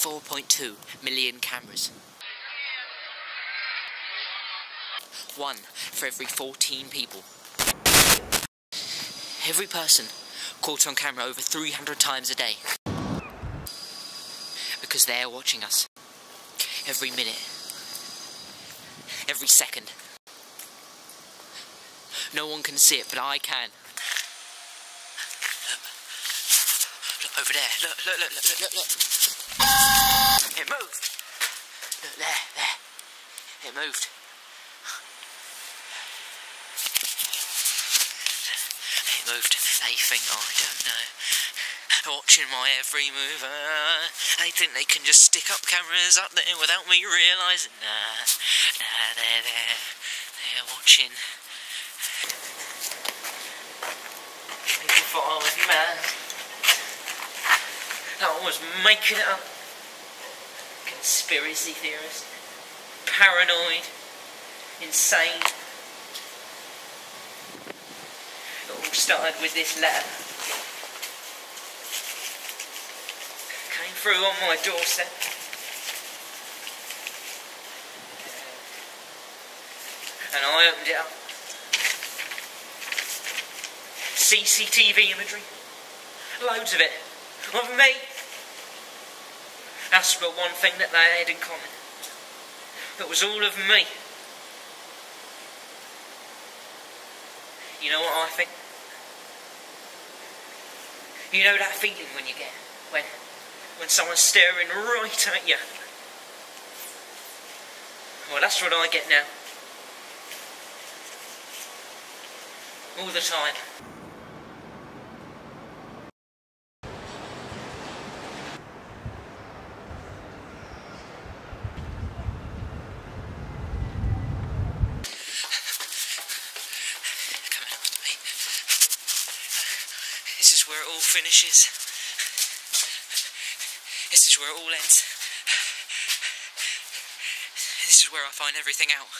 4.2 million cameras. One for every 14 people. Every person caught on camera over 300 times a day. Because they're watching us. Every minute. Every second. No one can see it, but I can. Look, look over there. Look, look, look, look, look, look. Moved. Look there, there. It moved. It moved. They think I don't know. Watching my every move. Uh, they think they can just stick up cameras up there without me realising. Nah, nah, they're there. They're watching. A follow you, man. That one was making it up. Conspiracy theorist. Paranoid. Insane. It all started with this letter. Came through on my doorstep. And I opened it up. CCTV imagery. Loads of it. Of me. That's the one thing that they had in common. That was all of me. You know what I think? You know that feeling when you get when when someone's staring right at you. Well, that's what I get now. All the time. Finishes. This is where it all ends. This is where I find everything out.